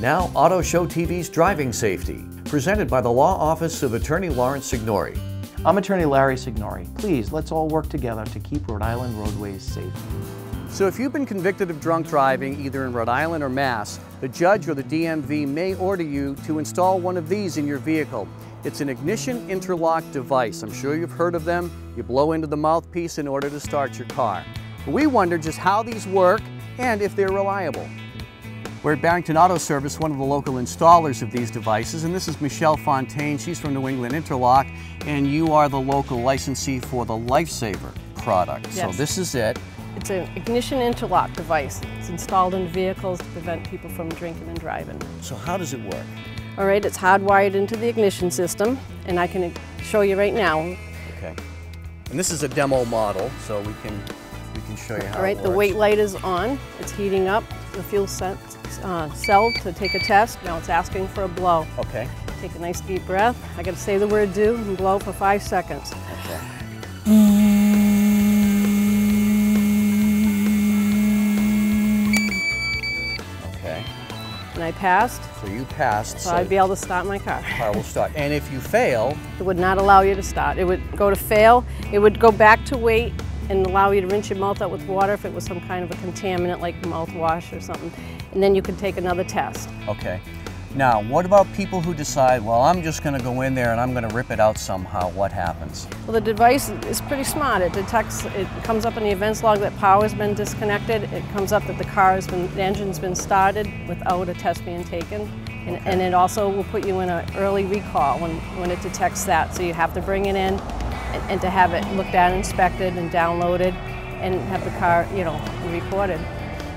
Now, Auto Show TV's Driving Safety, presented by the Law Office of Attorney Lawrence Signori. I'm Attorney Larry Signori. Please, let's all work together to keep Rhode Island roadways safe. So if you've been convicted of drunk driving, either in Rhode Island or Mass, the judge or the DMV may order you to install one of these in your vehicle. It's an ignition interlock device. I'm sure you've heard of them. You blow into the mouthpiece in order to start your car. We wonder just how these work and if they're reliable. We're at Barrington Auto Service, one of the local installers of these devices, and this is Michelle Fontaine. She's from New England Interlock, and you are the local licensee for the LifeSafer product. Yes. So this is it. It's an ignition interlock device. It's installed in vehicles to prevent people from drinking and driving. So how does it work? All right, it's hardwired into the ignition system, and I can show you right now. Okay. And this is a demo model, so we can we can show you how All right, the wait light is on. It's heating up the fuel set, uh, cell to take a test. Now it's asking for a blow. Okay. Take a nice deep breath. I got to say the word do and blow for five seconds. Okay. Okay. And I passed, So you passed. so I'd be able to start my car. car will start. And if you fail, It would not allow you to start. It would go to fail. It would go back to wait and allow you to rinse your mouth out with water if it was some kind of a contaminant like mouthwash or something. And then you can take another test. okay. Now, what about people who decide, well, I'm just going to go in there and I'm going to rip it out somehow? What happens? Well, the device is pretty smart. It detects, it comes up in the events log that power's been disconnected. It comes up that the car has been, the engine's been started without a test being taken. And, and it also will put you in an early recall when, when it detects that. So you have to bring it in and, and to have it looked at, inspected, and downloaded, and have the car, you know, reported.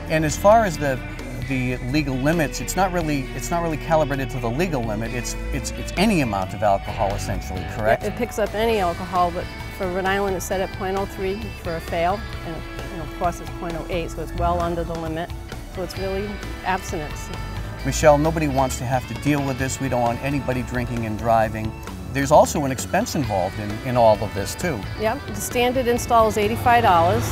And as far as the the legal limits, it's not really it's not really calibrated to the legal limit. It's it's it's any amount of alcohol essentially, correct? It picks up any alcohol, but for Rhode Island, it's set at .03 for a fail, and you know, of course it's .08, so it's well under the limit. So it's really abstinence. Michelle, nobody wants to have to deal with this. We don't want anybody drinking and driving. There's also an expense involved in, in all of this too. Yep, the standard install is $85,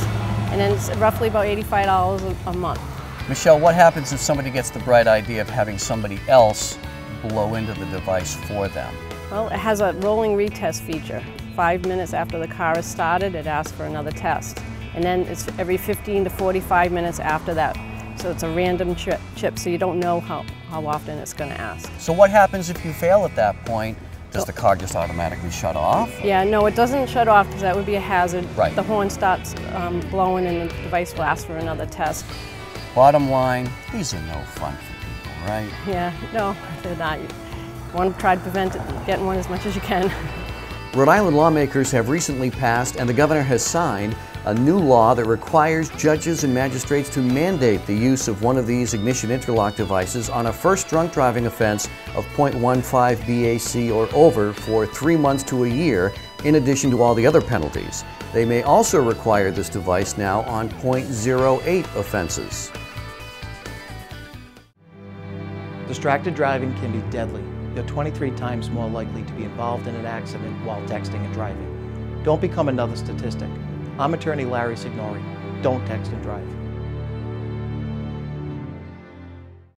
and then it's roughly about $85 a, a month. Michelle, what happens if somebody gets the bright idea of having somebody else blow into the device for them? Well, it has a rolling retest feature. Five minutes after the car is started, it asks for another test. And then it's every 15 to 45 minutes after that. So it's a random chip, chip so you don't know how, how often it's going to ask. So what happens if you fail at that point? Does the car just automatically shut off? Yeah, no, it doesn't shut off because that would be a hazard. Right. The horn starts um, blowing and the device will ask for another test. Bottom line, these are no fun for people, right? Yeah, no, they're not. You want to try to prevent it, getting one as much as you can. Rhode Island lawmakers have recently passed, and the governor has signed, a new law that requires judges and magistrates to mandate the use of one of these ignition interlock devices on a first drunk driving offense of .15 BAC or over for three months to a year, in addition to all the other penalties. They may also require this device now on .08 offenses. Distracted driving can be deadly. You're 23 times more likely to be involved in an accident while texting and driving. Don't become another statistic. I'm attorney Larry Signori. Don't text and drive.